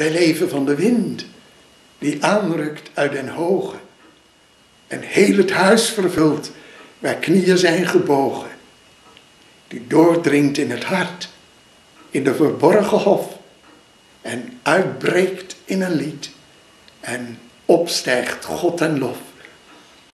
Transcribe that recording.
Wij leven van de wind die aanrukt uit den hoge en heel het huis vervult waar knieën zijn gebogen. Die doordringt in het hart, in de verborgen hof en uitbreekt in een lied en opstijgt God en lof.